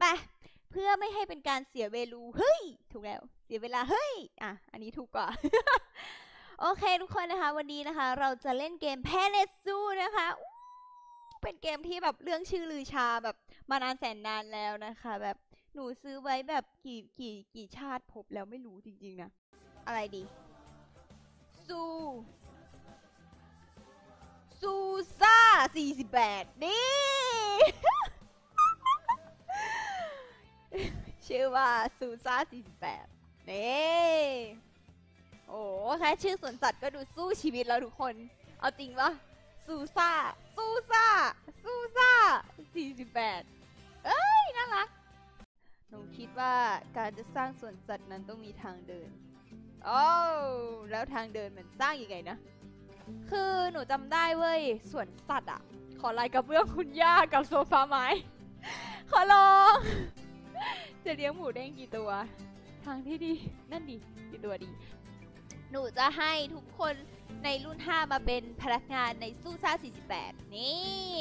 ไปเพื่อไม่ให้เป็นการเสียเวลูเฮ้ย ถูกแล้ว เสียเวลาเฮ้ย อะ อันนี้ถูกกว่า โอเคทุกคนนะคะ วันนี้นะคะ เราจะเล่นเกมแพเนซูนะคะเป็นเกมที่แบบเรื่องชื่อลือชาแบบมานานแสนนานแล้วนะคะ แบบหนูซื้อไว้แบบกี่กี่กี่ชาติภพแล้วไม่รู้จริงๆนะ อะไรดี ซูซูซ่า48 นี่ ว่าซูซ่า48นี่โอ้แค่ชื่อสวนสัตว์ก็ดูสู้ชีวิตแล้วทุกคน เอาจริงปะซูซ่าซูซ่าซูซ่า48 เอ้ย น่ารัก หนูคิดว่าการจะสร้างสวนสัตว์นั้นต้องมีทางเดิน โอ้แล้วทางเดินมันสร้างยังไงนะ คือหนูจำได้เว้ยสวนสัตว์อะขอลายกระเบื้องคุณย่ากับโซฟาไม้ ขอลอง จะเลี้ยงหมูเด้งกี่ตัว ทางที่ดี นั่นดีกี่ตัวดี หนูจะให้ทุกคนในรุ่น 5 มาเป็นพนักงานในสู้ซ่า 48 นี่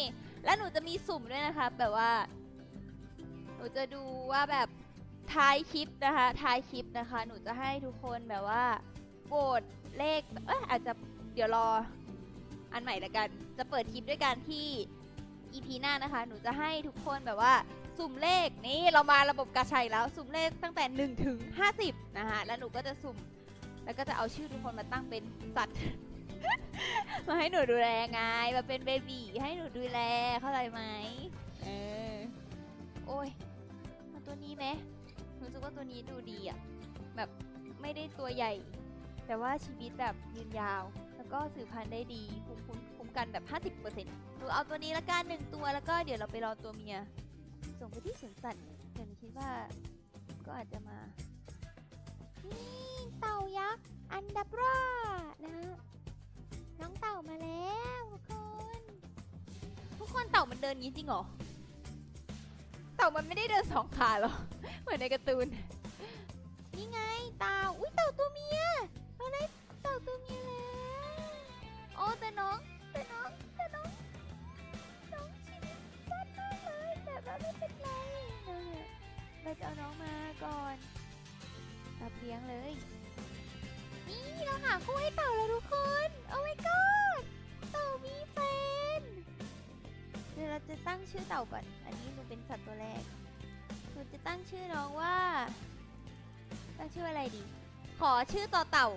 แล้วหนูจะมีสุ่มด้วยนะคะแบบว่า หนูจะดูว่าแบบท้ายคลิปนะคะท้ายคลิปนะคะ หนูจะให้ทุกคนแบบว่าโหวตเลข เอ้ยอาจจะเดี๋ยวรออันใหม่ละกัน จะเปิดคลิปด้วยกันที่ EP หน้านะคะ หนูจะให้ทุกคนแบบว่า สุ่มเลขนี่เรามาระบบกาชัยแล้วสุ่มเลขตั้งแต่1ถึง50นะคะแล้วหนูก็จะสุ่ม แล้วก็จะเอาชื่อทุกคนมาตั้งเป็นสัตว์ มาให้หนูดูแลไงมาเป็นเบบีให้หนูดูแลเข้าใจไหมเออโอ้ยมาตัวนี้ไหมหนูรู้สึกว่าตัวนี้ดูดีอะแบบไม่ได้ตัวใหญ่ แต่ว่าชีวิตแบบยืนยาว แล้วก็สืบพันธุ์ได้ดีคุ้มคุ้มคุ้มกันแบบ 50%หนูเอาตัวนี้ละกันหนึ่งตัวแล้วก็เดี๋ยวเราไปรอตัวเมีย ส่งไปที่สวนสัตว์เดี๋ยวหนูคิดว่า ก็อาจจะมานี่เต่ายักษ์อันดับรานะฮะน้องเต่ามาแล้วทุกคน ทุกคนเต่ามันเดินอย่างนี้จริงเหรอ เต่ามันไม่ได้เดินสองขาหรอ เหมือนในการ์ตูน นี่ไงเต่า อุ้ยเต่า ลี้ยงเลย นี่เราหาคู่ให้เต่าแล้วทุกคน โอ้ my god เต่ามีแฟนเดี๋ยวเราจะตั้งชื่อเต่าก่อน อันนี้หนูเป็นสัตว์ตัวแรกหนูจะตั้งชื่อน้องว่า ตั้งชื่ออะไรดี ขอชื่อต่อเต่า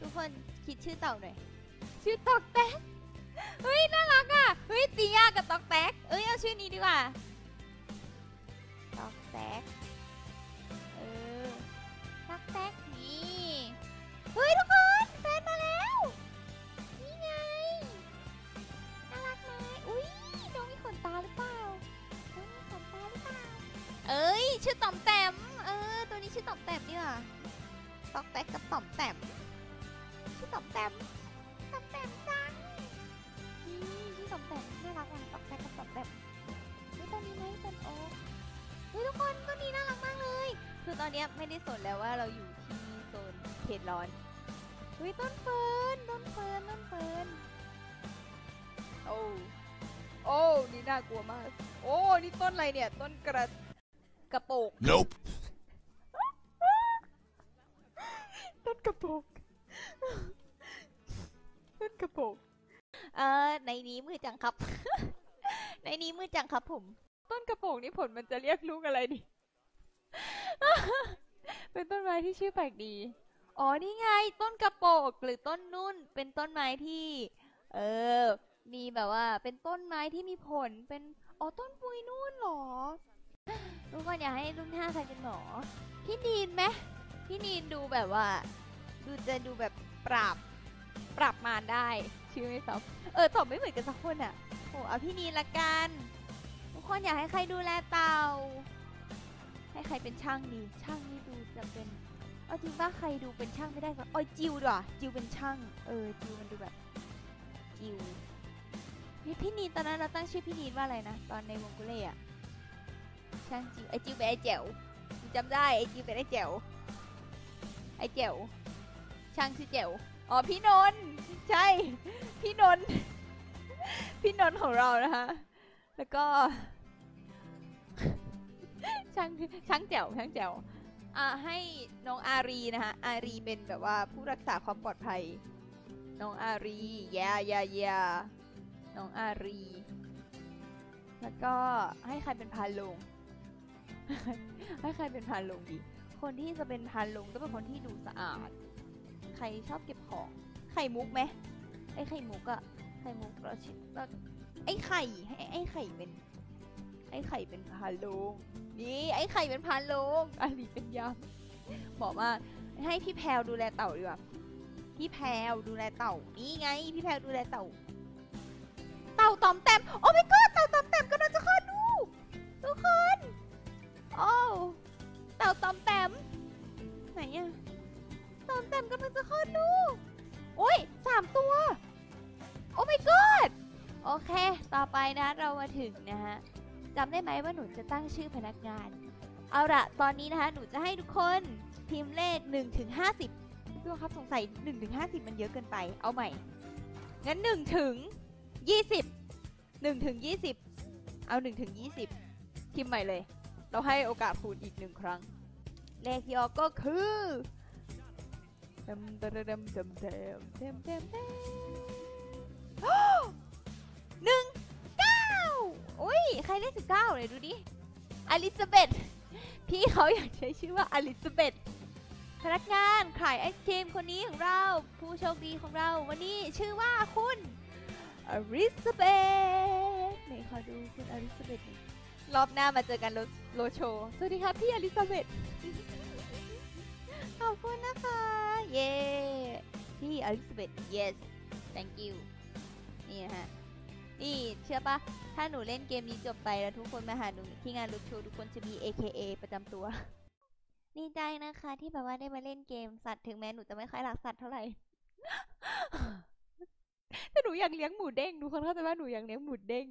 ทุกคนคิดชื่อเต่าหน่อย ชื่อตอกแตกเฮ้ยน่ารักอะ เฮ้ยตียากับตอกแตกเอ้ยเอาชื่อนี้ดีกว่า ตอกแตก ชื่อต่อมแต้มเออ ตัวนี้ชื่อต่อมแต้มดีกว่าตอกแตกกับต่อมแต้มชื่อต่อมแต้มต่อมแต้มจังนี่ชื่อต่อมแต้มน่ารักว่ะตอกแตกกับต่อมแต้มเฮ้ยตัวนี้ไหมเป็นโอ๊คเฮ้ยทุกคนตัวนี้น่ารักมากเลย คือตอนนี้ไม่ได้สนแล้วว่าเราอยู่ที่โซนเขตร้อนเฮ้ยต้นเฟิร์นต้นเฟิร์นต้นเฟิร์นโอ้โอ้นี่น่ากลัวมาก โอ้นี่ต้นอะไรเนี่ย ต้นกระ กระโปง Nope. ต้นกะโปกต้นกระโปงเอ่อในนี้มือจังครับ ในนี้มือจังครับผม ต้นกระโปงนี่ผลมันจะเรียกลูกอะไรดีเป็นต้นไม้ที่ชื่อแปลกดี อ๋อนี่ไง ต้นกระโปงหรือต้นนุ่น เป็นต้นไม้ที่ เออ มีแบบว่า เป็นต้นไม้ที่มีผล เป็น อ๋อ ต้นปุยนุ่นเหรอ ทุกคนอยากให้รุ่นห้าใครเป็นหมอ พี่นีนไหมพี่นีนดูแบบว่า ดูจะดูแบบปราบ ปราบมารได้ ชื่อไม่ซ้ำเออตอบไม่เหมือนกันสักคนอะโอ้เอาพี่นีนละกัน ทุกคนอยากให้ใครดูแลเต่า ให้ใครเป็นช่างดี ช่างนี่ดูจะเป็นเอาจริงป่ะใครดูเป็นช่างไม่ได้ก็อ๋อจิวดีกว่าจิวเป็นช่าง เออจิวมันดูแบบจิวพี่นีนตอนนั้นเราตั้งชื่อพี่นีนว่าอะไรนะตอนในวงกุเล่อะ ช่างจิวไอจิวเป็นไอแจ๋วจำได้ไอจิวเป็นไอแจ๋วไอแจ๋วช่างชื่อแจ๋วอ๋อพี่นนท์ใช่ พี่นนท์พี่นนท์ของเรานะคะแล้วก็ ช่างช่างแจ๋วช่างแจ๋วอะให้น้องอารีนะคะอารีเป็นแบบว่าผู้รักษาความปลอดภัย น้องอารีแย่แย่แย่น้องอารี แล้วก็ให้ใครเป็นพาลง ให้ใครเป็นพานลงดี คนที่จะเป็นพานลงต้องเป็นคนที่ดูสะอาด ใครชอบเก็บของ ไข่มุกไหมไอ้ไข่มุกอะไข่มุกเราชิเราไอ้ไข่ให้ไอ้ไข่เป็น ไอ้ไข่เป็นพานลงนี่ไอ้ไข่เป็นพานลงอาลีเป็นยามบอกว่าให้พี่แพลวดูแลเต่าดีกว่าพี่แพลวดูแลเต่า นี่ไง พี่แพลวดูแลเต่า เต่าตอมแต้มโอ้ my god เต่าตอมแต้มกำลังจะคลอดลูกทุกคน อ้เต่าตอมแต้มไหนอะตอมแต้มกำลังจะคลอดลูกโอ้ยสามตัว โอ้ my god โอเค ต่อไปนะเรามาถึงนะฮะจำได้ไหมว่าหนูจะตั้งชื่อพนักงาน เอาละตอนนี้นะคะหนูจะให้ทุกคนพิมพ์เลข1ถึง50พี่ว่าครับสงสัย1ถึง50 มันเยอะเกินไป เอาใหม่ งั้น1ถึง20 1ถึง20 เอา1ถึง20พิมพ์ใหม่เลย เราให้โอกาสคุณอีกหนึ่งครั้ง เลขที่ออกก็คือเต็มเต็มเต็มเต็มเต็มเต็มเต็มหนึ่งเก้าอุ้ย ใครเลขสิบเก้าเลยดูดิอลิซาเบธพี่เขาอยากใช้ชื่อว่าอลิซาเบธพนักงานขายไอศครีมคนนี้ของเรา ผู้โชคดีของเราวันนี้ชื่อว่าคุณอลิซาเบธไหนขอดูคุณอลิซาเบธหน่อย รอบหน้ามาเจอกันโลโชสวัสดีครับพี่อลิซาเบธขอบคุณนะคะ เย้พี่อลิซาเบธ yes thank you นี่ฮะ นี่เชื่อปะ ถ้าหนูเล่นเกมนี้จบไปแล้วทุกคนมาหาหนูที่งานลูกโชว์ทุกคนจะมี AKA ประจำตัว ดีใจนะคะที่แบบว่าได้มาเล่นเกมสัตว์ถึงแม้หนูจะไม่ค่อยรักสัตว์เท่าไหร่ แต่หนูอยากเลี้ยงหมูเด้งทุกคนเข้าใจว่าหนูอยากเลี้ยงหมูเด้ง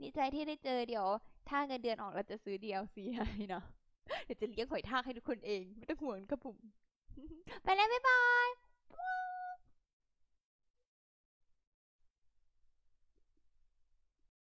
ดีใจที่ได้เจอเดี๋ยว ถ้าเงินเดือนออกเราจะซื้อ DLC ให้เนาะเดี๋ยวจะเลี้ยงหอยทากให้ทุกคนเอง ไม่ต้องห่วงครับผมไปแล้วบ๊ายบาย